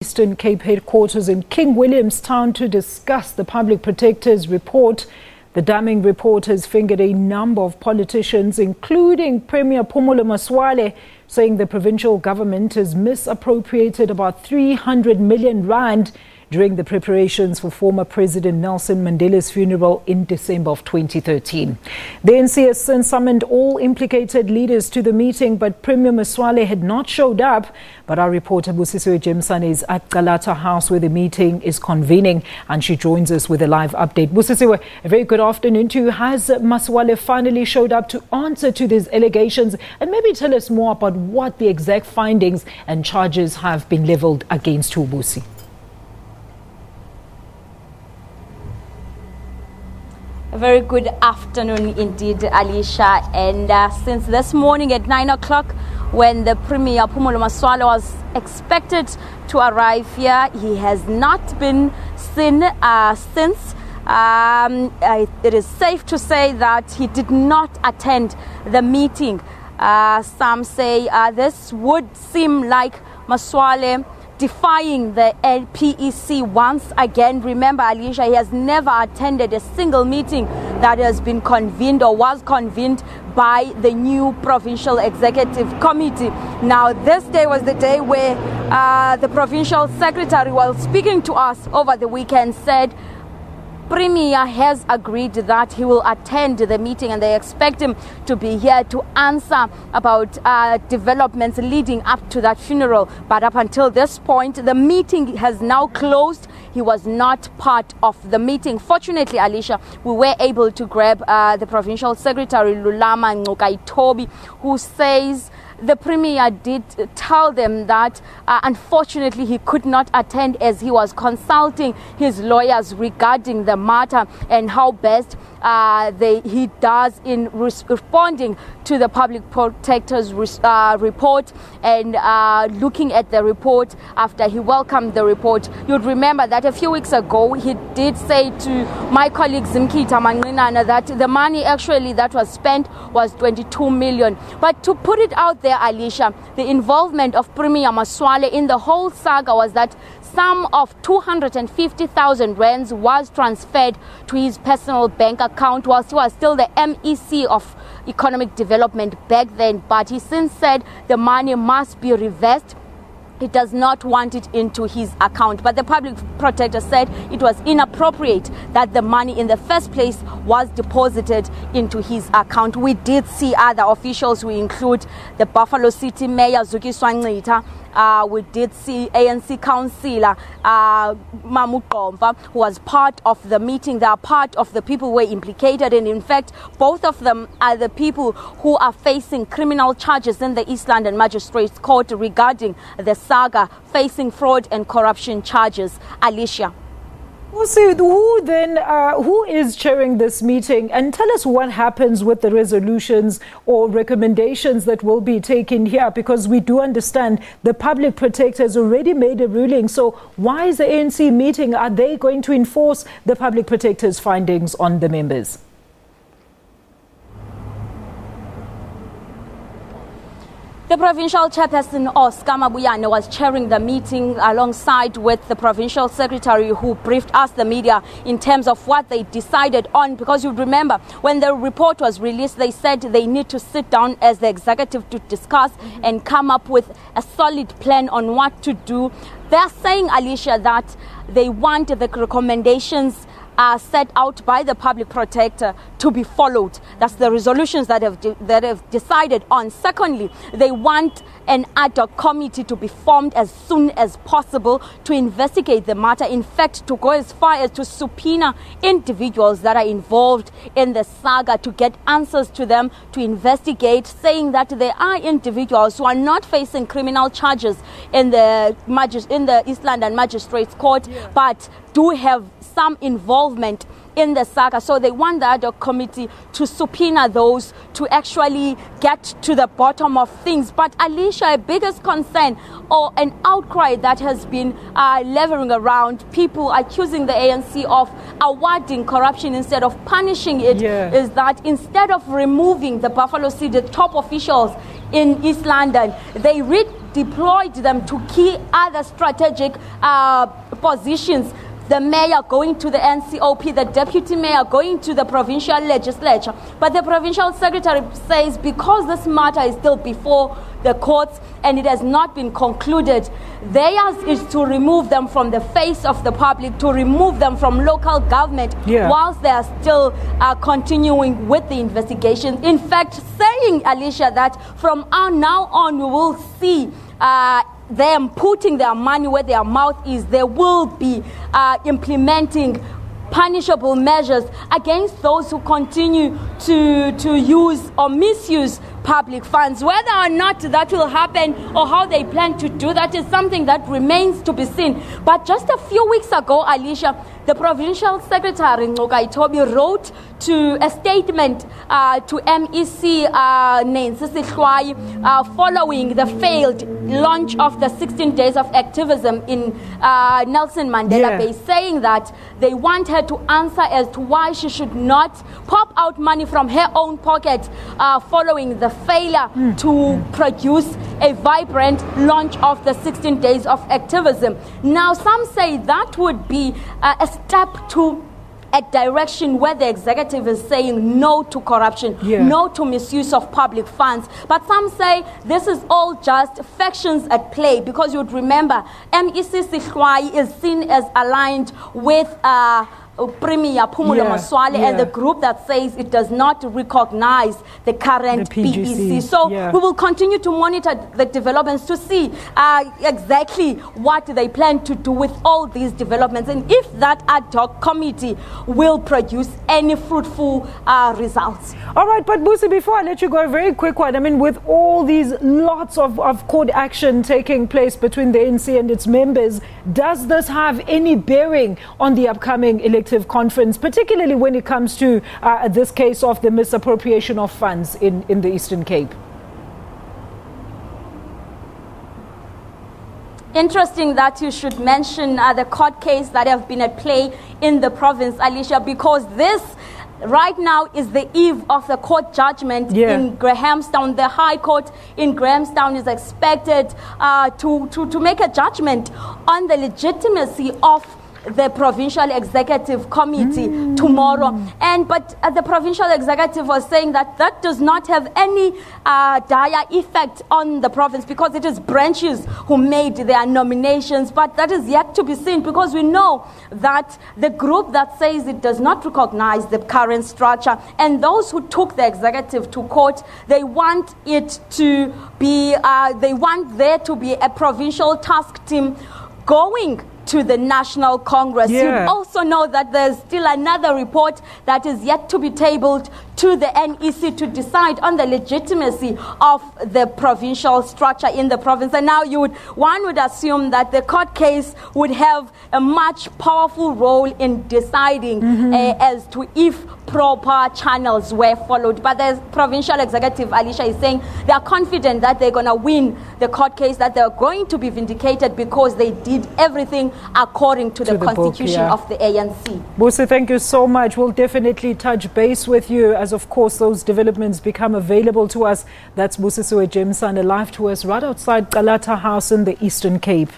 Eastern Cape headquarters in King Williamstown to discuss the Public Protector's report. The damning report has fingered a number of politicians, including Premier Phumulo Masualle, saying the provincial government has misappropriated about 300 million rand during the preparations for former President Nelson Mandela's funeral in December of 2013. The ANC has since summoned all implicated leaders to the meeting, but Premier Masualle had not showed up. But our reporter Busisiwe Jemsane is at Calata House where the meeting is convening and she joins us with a live update. Busisiwe, a very good afternoon to you. Has Masualle finally showed up to answer to these allegations and maybe tell us more about what the exact findings and charges have been leveled against Ubusi? Very good afternoon indeed, Alicia. And uh, since this morning at 9 o'clock, when the Premier Phumulo Masualle was expected to arrive here, he has not been seen uh, since. Um, it is safe to say that he did not attend the meeting. Uh, some say uh, this would seem like Masualle defying the NPEC once again. Remember, Alicia, he has never attended a single meeting that has been convened or was convened by the new provincial executive committee. Now, this day was the day where uh, the provincial secretary, while speaking to us over the weekend, said Premier has agreed that he will attend the meeting and they expect him to be here to answer about uh, developments leading up to that funeral. But up until this point, the meeting has now closed. He was not part of the meeting. Fortunately, Alicia, we were able to grab uh, the provincial secretary, Lulama Ngcukaitobi, who says the premier did tell them that uh, unfortunately he could not attend as he was consulting his lawyers regarding the matter and how best uh, they, he does in responding to the public protector's uh, report and uh, looking at the report after he welcomed the report. You'd remember that a few weeks ago he did say to my colleague Zimkita Manginana that the money actually that was spent was 22 million. But to put it out there, Alicia, the involvement of Premier Masualle in the whole saga was that sum of 250,000 rands was transferred to his personal bank account whilst he was still the MEC of economic development back then. But he since said the money must be reversed he does not want it into his account. But the public protector said it was inappropriate that the money in the first place was deposited into his account. We did see other officials, we include the Buffalo City Mayor Zuki Swangita, uh, we did see ANC councillor uh, Mamu Gomva, who was part of the meeting. They are part of the people who were implicated, and in fact, both of them are the people who are facing criminal charges in the East London Magistrates Court regarding the saga facing fraud and corruption charges. Alicia. So who then, uh, who is chairing this meeting? And tell us what happens with the resolutions or recommendations that will be taken here, because we do understand the public protector has already made a ruling. So why is the ANC meeting? Are they going to enforce the public protector's findings on the members? The provincial chairperson Oscar Mabuyane was chairing the meeting alongside with the provincial secretary who briefed us, the media, in terms of what they decided on. Because you remember, when the report was released, they said they need to sit down as the executive to discuss mm-hmm. and come up with a solid plan on what to do. They're saying, Alicia, that they want the recommendations are set out by the public protector to be followed. That's the resolutions that have, de- that have decided on. Secondly, they want an ad hoc committee to be formed as soon as possible to investigate the matter. In fact, to go as far as to subpoena individuals that are involved in the saga to get answers to them, to investigate, saying that there are individuals who are not facing criminal charges in the magis- in the East London Magistrates Court, yeah. but do have some involvement in the saga. So they want the ad hoc committee to subpoena those to actually get to the bottom of things. But Alicia, a biggest concern or an outcry that has been uh, leveling around people accusing the ANC of awarding corruption instead of punishing it yeah. is that instead of removing the Buffalo City top officials in East London, they read deployed them to key other strategic uh, positions the mayor going to the NCOP, the deputy mayor going to the provincial legislature. But the provincial secretary says because this matter is still before the courts and it has not been concluded, theirs is to remove them from the face of the public, to remove them from local government Yeah. whilst they are still uh, continuing with the investigation. In fact, saying, Alicia, that from now on we will see. Uh, them putting their money where their mouth is, they will be uh, implementing punishable measures against those who continue to, to use or misuse public funds. Whether or not that will happen or how they plan to do that is something that remains to be seen. But just a few weeks ago, Alicia, the provincial secretary Ngcukaitobi wrote to a statement uh, to MEC uh, Nancy Sihlwayi, uh, following the failed launch of the 16 days of activism in uh, Nelson Mandela Yeah. Bay, saying that they want her to answer as to why she should not pop out money from her own pocket uh, following the failure to produce a vibrant launch of the 16 days of activism. Now, some say that would be uh, a step to a direction where the executive is saying no to corruption, Yeah. no to misuse of public funds. But some say this is all just factions at play because you'd remember MEC Sihlwayi is seen as aligned with uh, Premier Phumulo Yeah, Masualle and the group that says it does not recognize the current The PGC, PEC. So yeah. we will continue to monitor the developments to see uh, exactly what they plan to do with all these developments and if that ad hoc committee will produce any fruitful uh, results. All right, but Busi, before I let you go, a very quick one. I mean, with all these lots of, of court action taking place between the NC and its members, does this have any bearing on the upcoming elective conference, particularly when it comes to uh, this case of the misappropriation of funds in, in the Eastern Cape? Interesting that you should mention uh, the court case that have been at play in the province, Alicia, because this right now is the eve of the court judgment Yeah. in Grahamstown. The High Court in Grahamstown is expected uh, to, to, to make a judgment on the legitimacy of the provincial executive committee tomorrow. And but uh, the provincial executive was saying that that does not have any uh, dire effect on the province because it is branches who made their nominations. But that is yet to be seen because we know that the group that says it does not recognize the current structure and those who took the executive to court they want it to be uh, they want there to be a provincial task team going to the National Congress. Yeah. You also know that there's still another report that is yet to be tabled to the NEC to decide on the legitimacy of the provincial structure in the province. And now you would, one would assume that the court case would have a much powerful role in deciding uh, as to if proper channels were followed. But the provincial executive, Alicia, is saying they are confident that they're going to win the court case, that they're going to be vindicated because they did everything according to, To the, the book, constitution yeah. of the ANC. Busi, thank you so much. We'll definitely touch base with you as, of course, those developments become available to us. That's Busisiwe Jameson, live to us right outside Calata House in the Eastern Cape.